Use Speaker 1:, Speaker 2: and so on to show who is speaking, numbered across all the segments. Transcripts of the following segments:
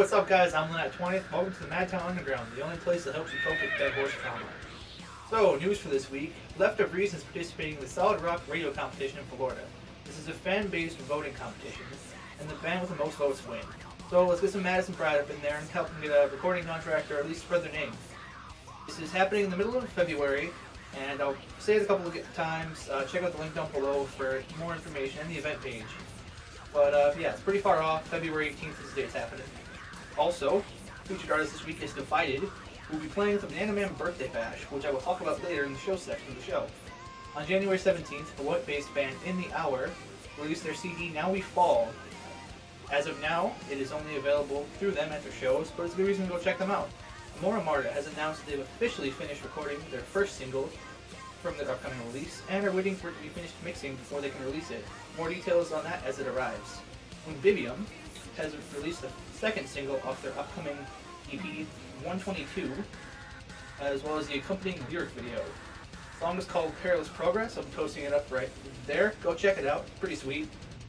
Speaker 1: up, guys? I'm Lennette 20th. Welcome to the Madtown Underground, the only place that helps you cope with dead horse trauma. So, news for this week. Left of Reason is participating in the Solid Rock radio competition in Florida. This is a fan-based voting competition, and the band with the most votes win. So let's get some Madison Pride up in there and help them get a recording contract or at least spread their name. This is happening in the middle of February, and I'll say it a couple of times. Uh, check out the link down below for more information and the event page. But uh, yeah, it's pretty far off. February 18th is the day it's happening. Also, featured artist this week is Divyded, who will be playing the Banana Man Birthday Bash, which I will talk about later in the show section of the show. On January 17th, the What-based band In the Hour released their CD Now We Fall. As of now, it is only available through them at their shows, but it's a good reason to go check them out. Amor Emarta has announced they've officially finished recording their first single from their upcoming release, and are waiting for it to be finished mixing before they can release it. More details on that as it arrives. Bibium has released the second single off their upcoming EP 122, as well as the accompanying lyric video. The song is called Perilous Progress. I'm posting it up right there. Go check it out. Pretty sweet.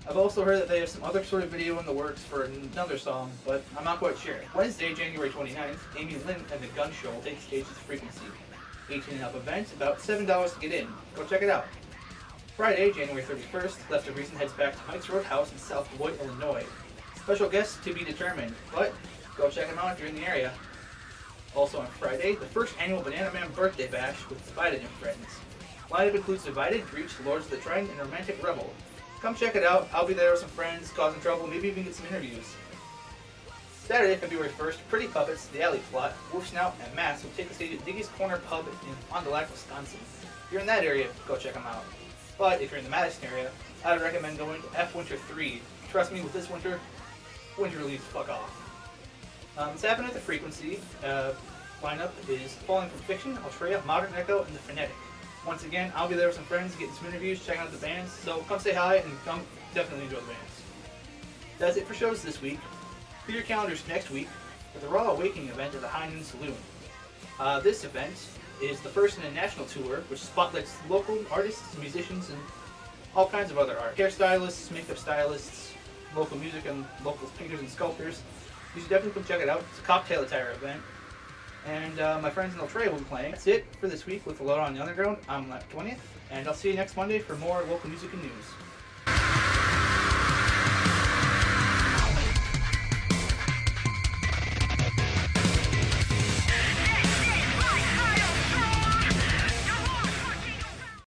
Speaker 1: I've also heard that they have some other sort of video in the works for another song, but I'm not quite sure. Wednesday, January 29th, Amy Lynn and the Gun Show take stage at Frequency. 18 and up event, about $7 to get in. Go check it out. Friday, January 31st, Left of Reason heads back to Mike's Roadhouse in South Beloit, Illinois. Special guests to be determined, but go check them out if you're in the area. Also on Friday, the first annual Banana Man Birthday Bash with Divyded and Friends. Lineup includes Divyded, Breach, Lords of the Trident, and Romantic Rebel. Come check it out. I'll be there with some friends, causing trouble, maybe even get some interviews. Saturday, February 1st, Pretty Puppets, The Alley Plot, Wolf Snout, and Mass will take the stage at Ziggy's Corner Pub in Fond du Lac, Wisconsin. If you're in that area, go check them out. But if you're in the Madison area, I would recommend going to Eff Winter 3. Trust me, with this winter, winter leaves fuck off. Um, it's happening at the Frequency. Uh, lineup is Falling from Fiction, Ultrea, Modern Echo, and The Phonetic. Once again, I'll be there with some friends, getting some interviews, checking out the bands, so come say hi and come definitely enjoy the bands. That's it for shows this week. Clear your calendars next week for the RAW Awakening event at the High Noon Saloon. Uh, this event is the first in a national tour which spotlights local artists, musicians, and all kinds of other art. Hairstylists, makeup stylists, local music, and local painters and sculptors. You should definitely come check it out. It's a cocktail attire event. And uh, my friends in Ultrea will be playing. That's it for this week with the Load on the Underground. I'm Lap 20th, and I'll see you next Monday for more local music and news.